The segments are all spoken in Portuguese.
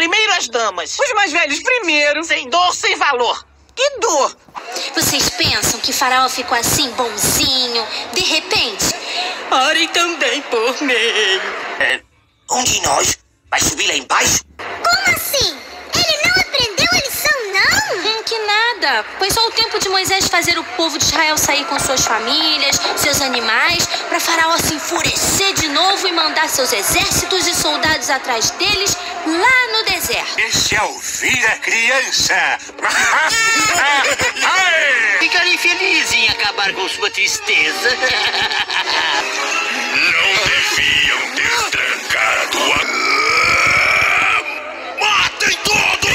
Primeiro as damas. Os mais velhos primeiro. Sem dor, sem valor. Que dor! Vocês pensam que Faraó ficou assim, bonzinho, de repente? Orem também por mim. É, um de nós vai subir lá embaixo? Como assim? Ele não aprendeu a lição, não? Hum, que nada. Foi só o tempo de Moisés fazer o povo de Israel sair com suas famílias, seus animais, para Faraó se enfurecer de novo e mandar seus exércitos e soldados atrás deles lá no deserto. Esse é ouvir a criança. Ficaria feliz em acabar com sua tristeza. Não deviam ter trancado a. Matem todos!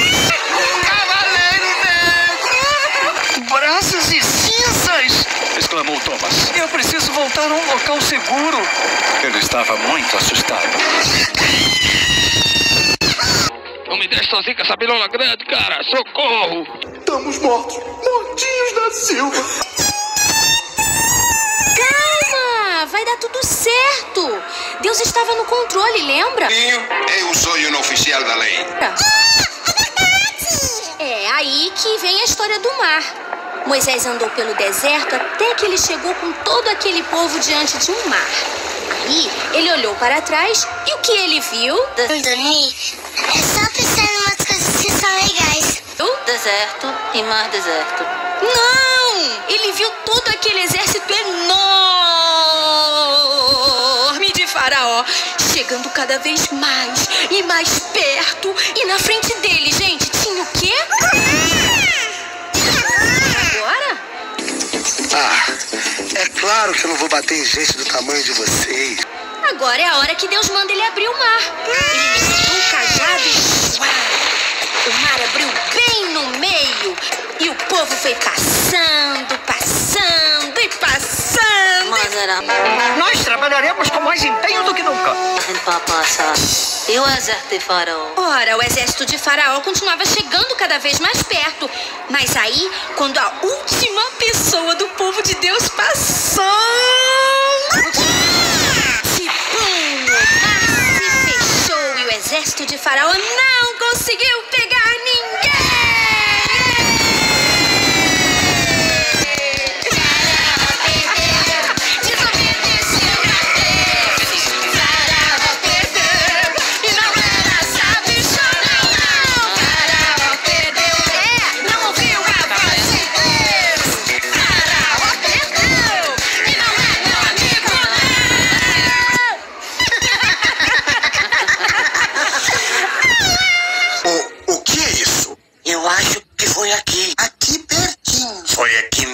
Cavaleiro Negro! Braços e cinzas! exclamou Thomas. Eu preciso voltar a um local seguro. Ele estava muito assustado. Sozinho com essa bilona grande, cara! Socorro! Estamos mortos! Mortinhos da Silva! Calma! Vai dar tudo certo! Deus estava no controle, lembra? Eu sou o oficial da lei. É aí que vem a história do mar. Moisés andou pelo deserto até que ele chegou com todo aquele povo diante de um mar. Aí ele olhou para trás e o que ele viu? Dani, é só pensar deserto e mar deserto. Não! Ele viu todo aquele exército enorme de Faraó chegando cada vez mais e mais perto. E na frente dele, gente, tinha o quê? Agora? Ah, é claro que eu não vou bater em gente do tamanho de vocês. Agora é a hora que Deus manda ele abrir o mar. Ele levantou o cajado e. Uau! O mar abriu bem no meio. E o povo foi passando, passando e passando. Mas era. Nós trabalharemos com mais empenho do que nunca. E o exército de Faraó? Ora, o exército de Faraó continuava chegando cada vez mais perto. Mas aí, quando a última pessoa do povo de Deus passou. E pum! O mar se fechou e o exército de Faraó não conseguiu pegar Foi aqui, aqui pertinho. Foi aqui